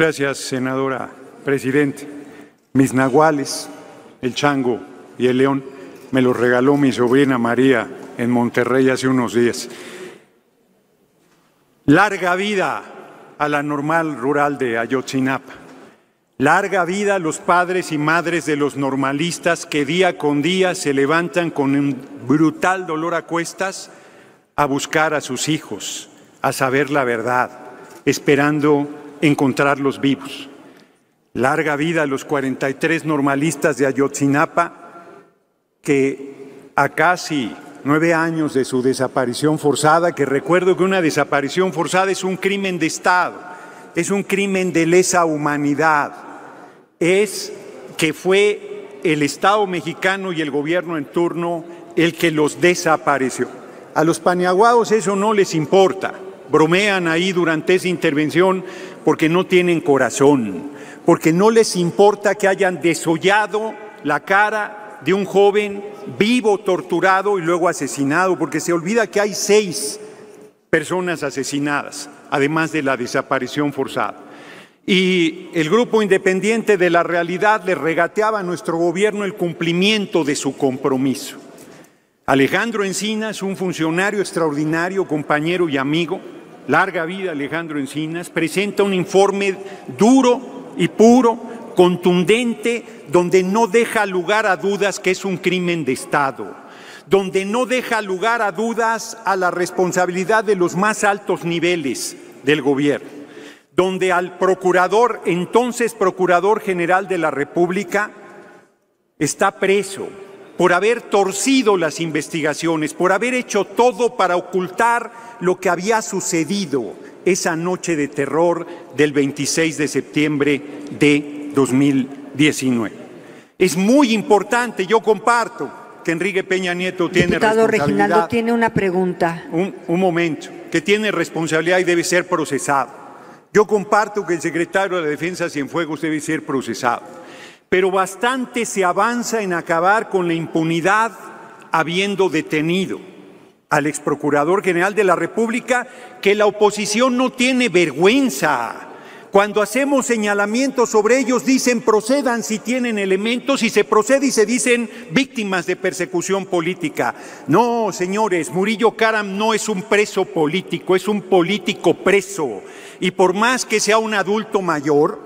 Gracias, senadora presidente. Mis nahuales, el chango y el león, me los regaló mi sobrina María en Monterrey hace unos días. Larga vida a la normal rural de Ayotzinapa. Larga vida a los padres y madres de los normalistas que día con día se levantan con un brutal dolor a cuestas a buscar a sus hijos, a saber la verdad, esperando encontrarlos vivos. Larga vida a los 43 normalistas de Ayotzinapa que a casi nueve años de su desaparición forzada, que recuerdo que una desaparición forzada es un crimen de Estado, es un crimen de lesa humanidad, es que fue el Estado mexicano y el gobierno en turno el que los desapareció. A los paniaguados eso no les importa, bromean ahí durante esa intervención porque no tienen corazón, porque no les importa que hayan desollado la cara de un joven vivo, torturado y luego asesinado, porque se olvida que hay seis personas asesinadas, además de la desaparición forzada. Y el grupo independiente de la realidad le regateaba a nuestro gobierno el cumplimiento de su compromiso. Alejandro Encinas, un funcionario extraordinario, compañero y amigo, larga vida Alejandro Encinas, presenta un informe duro y puro, contundente, donde no deja lugar a dudas que es un crimen de Estado, donde no deja lugar a dudas a la responsabilidad de los más altos niveles del gobierno, donde al procurador, entonces procurador general de la República, está preso por haber torcido las investigaciones, por haber hecho todo para ocultar lo que había sucedido esa noche de terror del 26 de septiembre de 2019. Es muy importante, yo comparto que Enrique Peña Nieto tiene Diputado responsabilidad. Reginaldo tiene una pregunta. Un, un momento, que tiene responsabilidad y debe ser procesado. Yo comparto que el secretario de la Defensa Cienfuegos debe ser procesado pero bastante se avanza en acabar con la impunidad habiendo detenido al ex procurador general de la República, que la oposición no tiene vergüenza. Cuando hacemos señalamientos sobre ellos, dicen procedan si tienen elementos y se procede y se dicen víctimas de persecución política. No, señores, Murillo Karam no es un preso político, es un político preso. Y por más que sea un adulto mayor,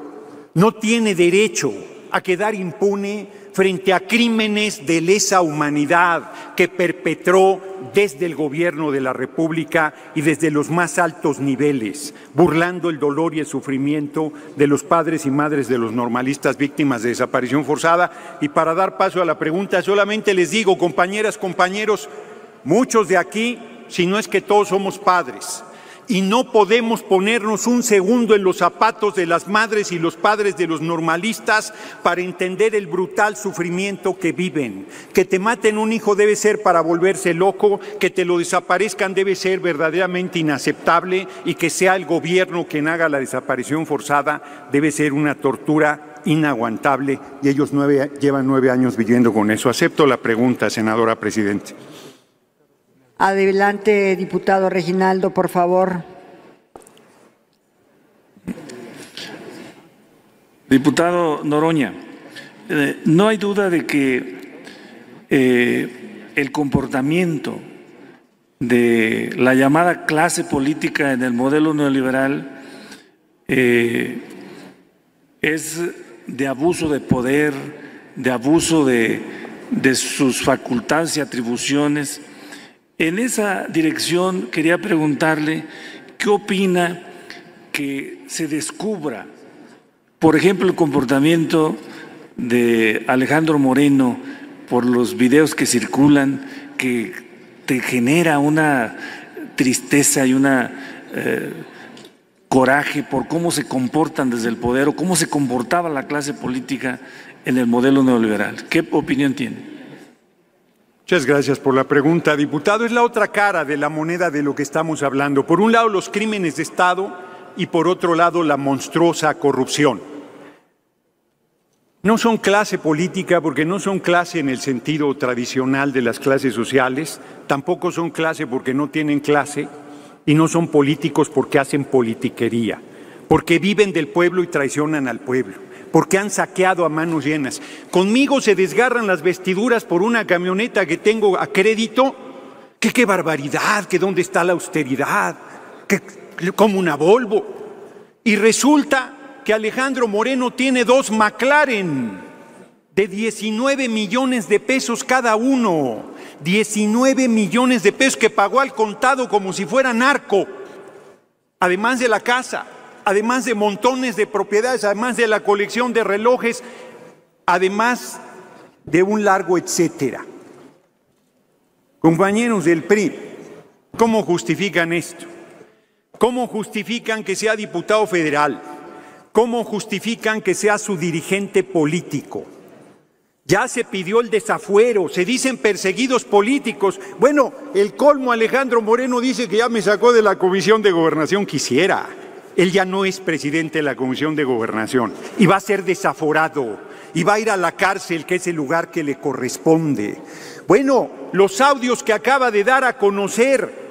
no tiene derecho a quedar impune frente a crímenes de lesa humanidad que perpetró desde el gobierno de la República y desde los más altos niveles, burlando el dolor y el sufrimiento de los padres y madres de los normalistas víctimas de desaparición forzada. Y para dar paso a la pregunta, solamente les digo, compañeras, compañeros, muchos de aquí, si no es que todos somos padres, y no podemos ponernos un segundo en los zapatos de las madres y los padres de los normalistas para entender el brutal sufrimiento que viven. Que te maten un hijo debe ser para volverse loco, que te lo desaparezcan debe ser verdaderamente inaceptable y que sea el gobierno quien haga la desaparición forzada debe ser una tortura inaguantable y ellos llevan nueve años viviendo con eso. Acepto la pregunta, senadora Presidente. Adelante, diputado Reginaldo, por favor. Diputado Noroña, eh, no hay duda de que eh, el comportamiento de la llamada clase política en el modelo neoliberal eh, es de abuso de poder, de abuso de, de sus facultades y atribuciones en esa dirección quería preguntarle qué opina que se descubra, por ejemplo, el comportamiento de Alejandro Moreno por los videos que circulan, que te genera una tristeza y una eh, coraje por cómo se comportan desde el poder o cómo se comportaba la clase política en el modelo neoliberal. ¿Qué opinión tiene? Muchas gracias por la pregunta, diputado. Es la otra cara de la moneda de lo que estamos hablando. Por un lado, los crímenes de Estado y por otro lado, la monstruosa corrupción. No son clase política porque no son clase en el sentido tradicional de las clases sociales, tampoco son clase porque no tienen clase y no son políticos porque hacen politiquería. porque viven del pueblo y traicionan al pueblo, porque han saqueado a manos llenas. Conmigo se desgarran las vestiduras por una camioneta que tengo a crédito, qué barbaridad, que dónde está la austeridad, como una Volvo. Y resulta que Alejandro Moreno tiene dos McLaren de 19 millones de pesos cada uno. 19 millones de pesos que pagó al contado como si fuera narco, además de la casa, además de montones de propiedades, además de la colección de relojes, además de un largo etcétera. Compañeros del PRI, ¿cómo justifican esto? ¿Cómo justifican que sea diputado federal? ¿Cómo justifican que sea su dirigente político? Ya se pidió el desafuero, se dicen perseguidos políticos. Bueno, el colmo Alejandro Moreno dice que ya me sacó de la Comisión de Gobernación. Quisiera. Él ya no es presidente de la Comisión de Gobernación y va a ser desaforado y va a ir a la cárcel, que es el lugar que le corresponde. Bueno, los audios que acaba de dar a conocer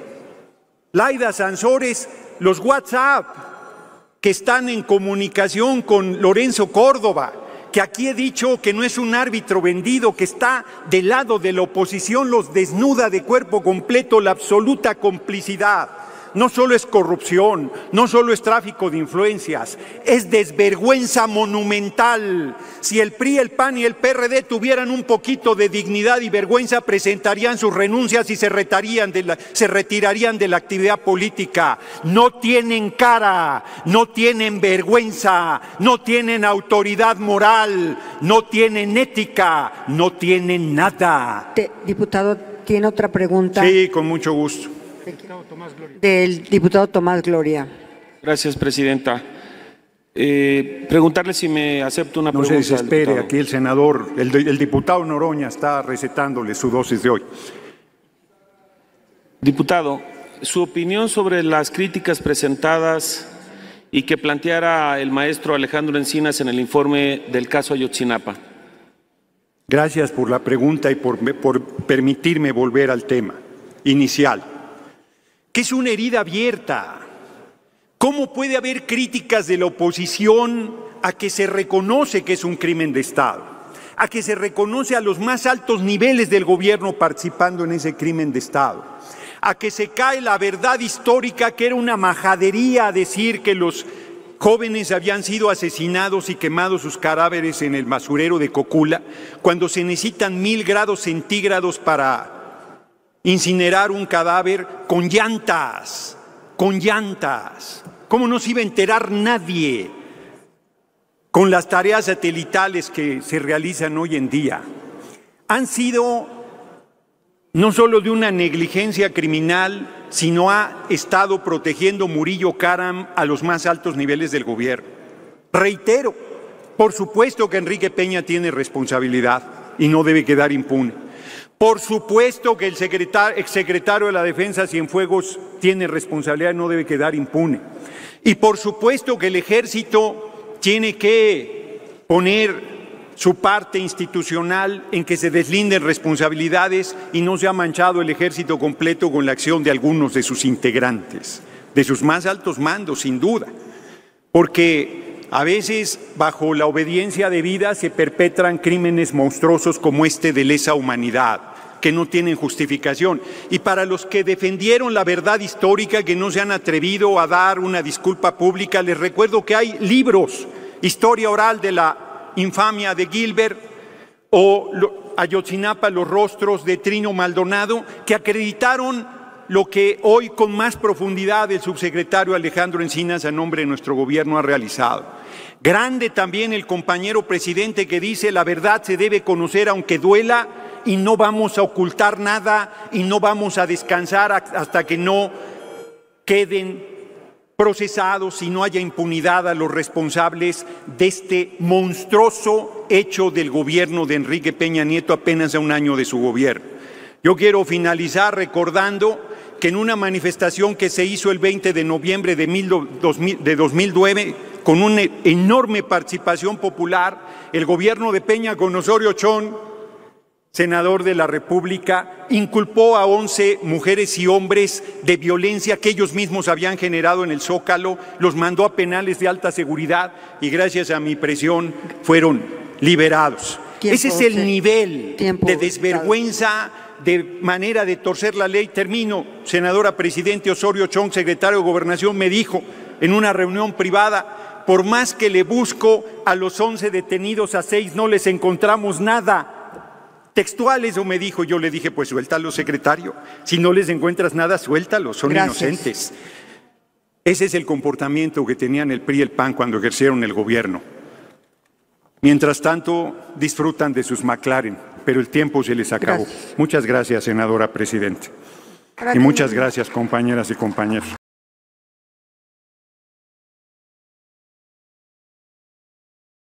Laida Sansores, los WhatsApp que están en comunicación con Lorenzo Córdoba, que aquí he dicho que no es un árbitro vendido, que está del lado de la oposición, los desnuda de cuerpo completo la absoluta complicidad no solo es corrupción, no solo es tráfico de influencias, es desvergüenza monumental. Si el PRI, el PAN y el PRD tuvieran un poquito de dignidad y vergüenza, presentarían sus renuncias y se, se retirarían de la actividad política. No tienen cara, no tienen vergüenza, no tienen autoridad moral, no tienen ética, no tienen nada. diputado, ¿tiene otra pregunta? Sí, con mucho gusto. Del diputado Tomás Gloria. Gracias, presidenta. Eh, preguntarle si me acepta una pregunta. No se desespere, aquí el senador, el, el diputado Noroña está recetándole su dosis de hoy. Diputado, su opinión sobre las críticas presentadas y que planteara el maestro Alejandro Encinas en el informe del caso Ayotzinapa. Gracias por la pregunta y por, por permitirme volver al tema inicial que es una herida abierta. ¿Cómo puede haber críticas de la oposición a que se reconoce que es un crimen de Estado? A que se reconoce a los más altos niveles del gobierno participando en ese crimen de Estado. A que se cae la verdad histórica que era una majadería decir que los jóvenes habían sido asesinados y quemados sus cadáveres en el basurero de Cocula, cuando se necesitan mil grados centígrados para incinerar un cadáver con llantas, con llantas. ¿Cómo no se iba a enterar nadie con las tareas satelitales que se realizan hoy en día? Han sido no solo de una negligencia criminal, sino ha estado protegiendo Murillo Karam a los más altos niveles del gobierno. Reitero, por supuesto que Enrique Peña tiene responsabilidad y no debe quedar impune. Por supuesto que el exsecretario de la Defensa Cienfuegos tiene responsabilidad y no debe quedar impune. Y por supuesto que el ejército tiene que poner su parte institucional en que se deslinden responsabilidades y no se ha manchado el ejército completo con la acción de algunos de sus integrantes, de sus más altos mandos, sin duda. Porque a veces bajo la obediencia debida se perpetran crímenes monstruosos como este de lesa humanidad que no tienen justificación. Y para los que defendieron la verdad histórica, que no se han atrevido a dar una disculpa pública, les recuerdo que hay libros, historia oral de la infamia de Gilbert o Ayotzinapa, los rostros de Trino Maldonado, que acreditaron lo que hoy con más profundidad el subsecretario Alejandro Encinas a nombre de nuestro gobierno ha realizado. Grande también el compañero presidente que dice la verdad se debe conocer aunque duela y no vamos a ocultar nada y no vamos a descansar hasta que no queden procesados y no haya impunidad a los responsables de este monstruoso hecho del gobierno de Enrique Peña Nieto apenas a un año de su gobierno. Yo quiero finalizar recordando que en una manifestación que se hizo el 20 de noviembre de, 2009, con una enorme participación popular, el gobierno de Peña con Osorio Chón senador de la República, inculpó a 11 mujeres y hombres de violencia que ellos mismos habían generado en el Zócalo, los mandó a penales de alta seguridad y gracias a mi presión fueron liberados. Tiempo, Ese es el nivel tiempo, de desvergüenza, de manera de torcer la ley. Termino, senadora presidente Osorio Chong, secretario de Gobernación, me dijo en una reunión privada, por más que le busco a los 11 detenidos, a seis no les encontramos nada. Textual eso me dijo, yo le dije, pues suéltalos, secretario. Si no les encuentras nada, suéltalos, son Gracias. inocentes. Ese es el comportamiento que tenían el PRI y el PAN cuando ejercieron el gobierno. Mientras tanto, disfrutan de sus McLaren, pero el tiempo se les acabó. Gracias. Muchas gracias, senadora presidente. Y muchas gracias, compañeras y compañeros.